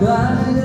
对。